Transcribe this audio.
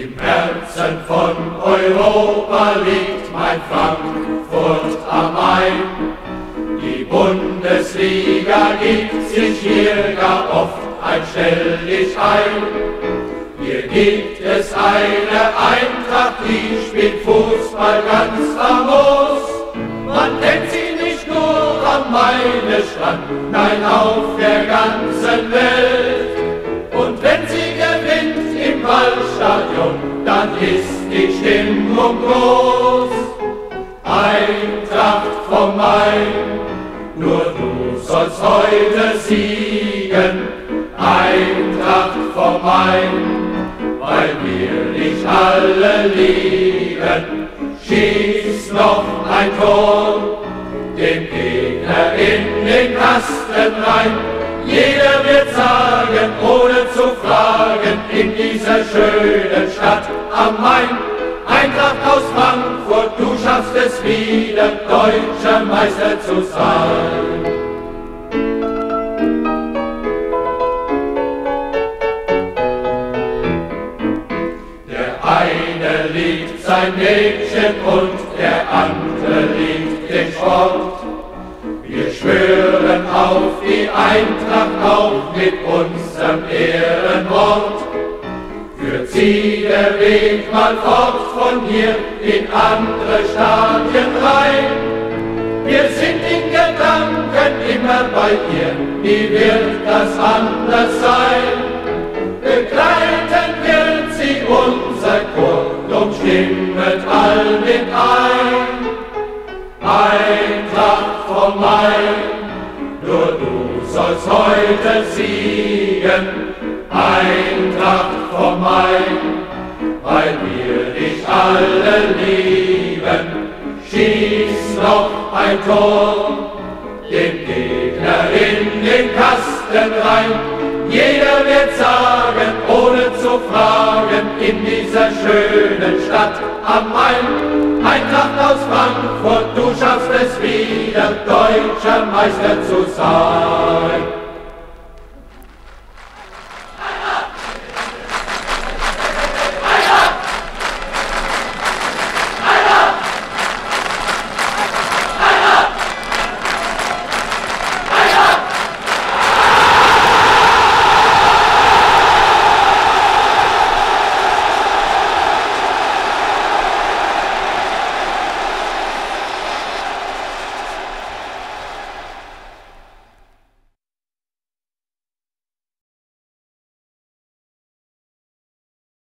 Im Herzen von Europa liegt mein Frankfurt am Main. Die Bundesliga gibt sich hier gar oft ein Stelldich ein. Hier gibt es eine Eintracht, die spielt Fußball ganz famos. Man kennt sie nicht nur am Mainestrand, nein auf der ganzen Welt. Dann ist die Stimmung groß. Eintracht vom Main, nur du sollst heute siegen. Eintracht vom Main, weil wir dich alle lieben. Schieß noch ein Tor, dem Gegner in den Kasten rein. Jeder wird sagen, ohne fragen, in dieser schönen Stadt am Main. Eintracht aus Frankfurt, du schaffst es wieder, deutscher Meister zu sein. eine liebt sein Mädchen und der andere liebt Eintracht auch mit unserem Ehrenwort. Führt sie der Weg mal fort von hier in andere Stadien rein. Wir sind in Gedanken immer bei ihr, wie wird das anders sein? Begleiten wird sie unser Chor, drum stimmet all mit ein. Eintracht vom Main, du sollst heute siegen. Eintracht vom Main, weil wir dich alle lieben. Schieß noch ein Tor, dem Gegner in den Kasten rein. Jeder wird sagen, ohne zu fragen, in dieser schönen Stadt am Main. Eintracht aus Frankfurt, du schaffst wieder, deutscher Meister zu sein.